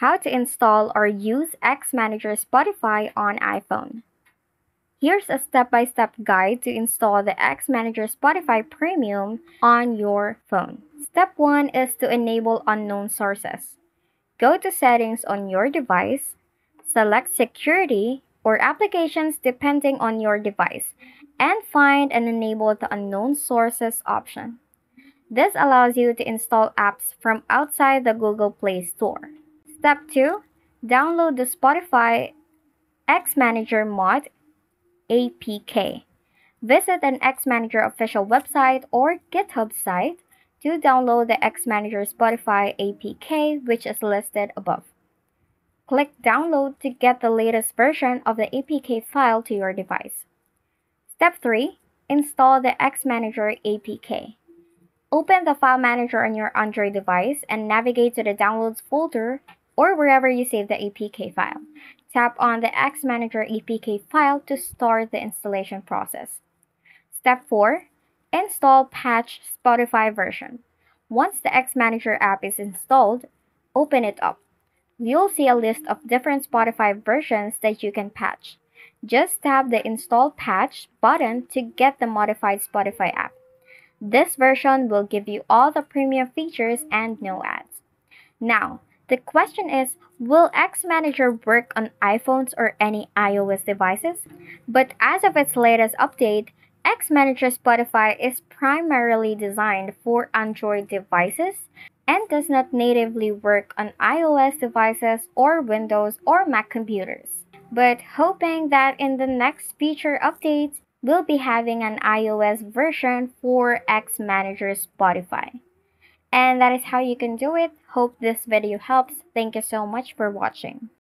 How to install or use Xmanager Spotify on iPhone. Here's a step-by-step guide to install the Xmanager Spotify Premium on your phone. Step 1 is to enable unknown sources. Go to settings on your device, select security or applications depending on your device, and find and enable the unknown sources option. This allows you to install apps from outside the Google Play Store. Step 2. Download the Spotify Xmanager Mod APK. Visit an Xmanager official website or GitHub site to download the Xmanager Spotify APK which is listed above. Click Download to get the latest version of the APK file to your device. Step 3. Install the Xmanager APK. Open the file manager on your Android device and navigate to the Downloads folder or wherever you save the APK file. Tap on the X Manager APK file to start the installation process. Step 4. Install Patch Spotify version. Once the X Manager app is installed, open it up. You'll see a list of different Spotify versions that you can patch. Just tap the Install Patch button to get the modified Spotify app. This version will give you all the premium features and no ads. Now, the question is, will X Manager work on iPhones or any iOS devices? But as of its latest update, X Manager Spotify is primarily designed for Android devices and does not natively work on iOS devices or Windows or Mac computers. But hoping that in the next feature updates, we'll be having an iOS version for X Manager Spotify. And that is how you can do it. Hope this video helps. Thank you so much for watching.